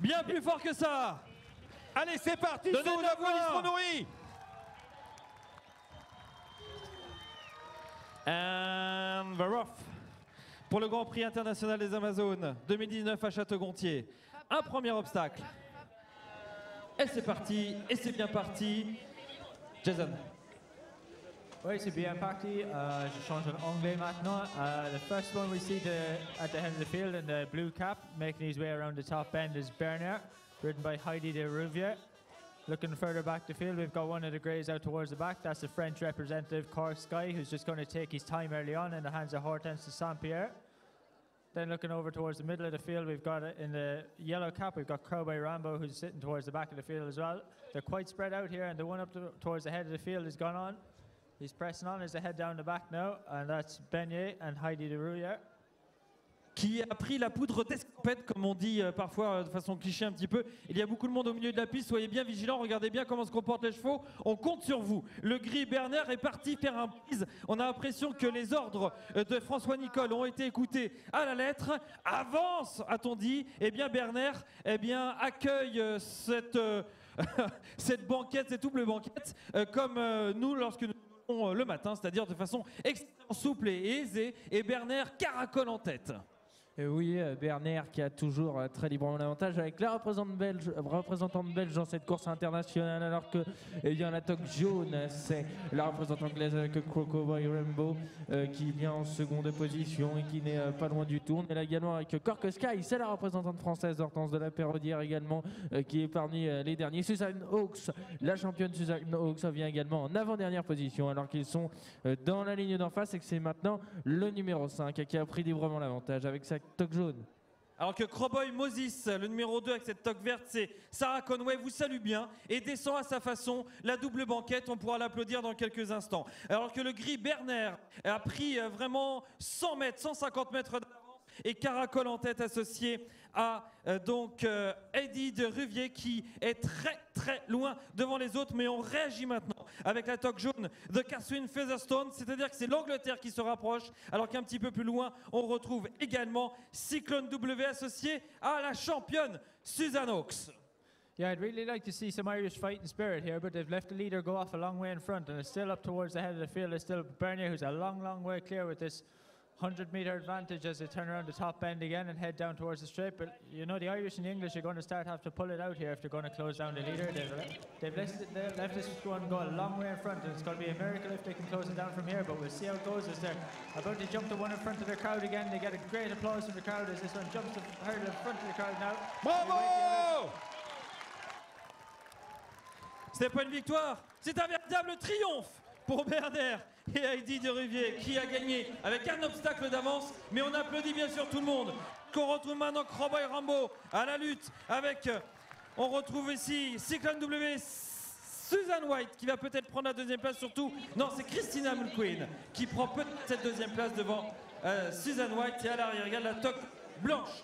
Bien plus fort que ça. Allez, c'est parti. Donnez de la voix. And we're off. Pour le Grand Prix international des Amazones 2019 à Château-Gontier. Un premier obstacle. Et c'est parti, et c'est bien parti. Jason. Oui, c'est bien parti. Euh, je change en anglais maintenant. Uh, the first one we see the, at the head of the field in the blue cap, making his way around the top bend is Berner, ridden by Heidi de Rouvier. Looking further back the field, we've got one of the greys out towards the back. That's the French representative, Cork Sky, who's just going to take his time early on in the hands of Hortense de Saint-Pierre. Then looking over towards the middle of the field, we've got in the yellow cap, we've got Crowboy Rambo, who's sitting towards the back of the field as well. They're quite spread out here, and the one up to, towards the head of the field has gone on. He's pressing on as they head down the back now, and that's Beignet and Heidi de Rouillère. qui a pris la poudre d'escopette, comme on dit euh, parfois euh, de façon cliché un petit peu. Il y a beaucoup de monde au milieu de la piste, soyez bien vigilants, regardez bien comment se comportent les chevaux. On compte sur vous. Le gris Berner est parti faire un prise. On a l'impression que les ordres euh, de François Nicole ont été écoutés à la lettre. Avance, a-t-on dit. Eh bien, Berner eh bien, accueille cette, cette banquette, cette double banquette, comme nous lorsque nous le matin, c'est-à-dire de façon extrêmement souple et aisée, et Berner caracole en tête. Oui, euh, Berner qui a toujours euh, très librement l'avantage avec la représentante belge, représentante belge dans cette course internationale, alors que eh la toque jaune, c'est la représentante anglaise avec Croco Boy Rainbow euh, qui vient en seconde position et qui n'est pas loin du tour. On est là également avec Cork Sky, c'est la représentante française Hortense de la Pérodière également qui est parmi les derniers. Suzanne Hawks, la championne Suzanne Hawks vient également en avant-dernière position alors qu'ils sont dans la ligne d'en face et que c'est maintenant le numéro 5 qui a pris librement l'avantage avec sa Alors que Crowboy Moses, le numéro 2 avec cette toque verte, c'est Sarah Conway, vous salue bien et descend à sa façon la double banquette. On pourra l'applaudir dans quelques instants. Alors que le gris Berner a pris euh, vraiment 100 mètres, 150 mètres d'avance et caracole en tête associé à euh, donc euh, Eddie de Ruvier qui est très très loin devant les autres mais on réagit maintenant avec la toque jaune de Catherine Featherstone c'est-à-dire que c'est l'Angleterre qui se rapproche alors qu'un petit peu plus loin on retrouve également Cyclone W associé à la championne Susan Hawks. Yeah, I'd really like to see some Irish fighting spirit here, but they've left the leader go off a long way in front, and it's still up towards the head of the field. It's still Bernier, who's a long, long way clear with this 100 metre advantage as they turn around the top bend again and head down towards the straight. But you know, the Irish and the English are going to start have to pull it out here if they're going to close down the leader. They've, they've left, it- they've left this one go a long way in front, and it's going to be a miracle if they can close it down from here. But we'll see how it goes as they're about to jump the one in front of the crowd again. They get a great applause from the crowd as this one jumps the hurdle in front of the crowd now. Bravo C'est pas une victoire, c'est un véritable triomphe pour Berner et Heidi de Rivier qui a gagné avec un obstacle d'avance. Mais on applaudit bien sûr tout le monde. Qu'on retrouve maintenant Cowboy Rambo à la lutte avec. On retrouve ici Cyclone W. Susan White qui va peut-être prendre la deuxième place surtout. Non, c'est Christina Mulqueen qui prend peut-être cette deuxième place devant euh, Susan White et à l'arrière, regarde la toque blanche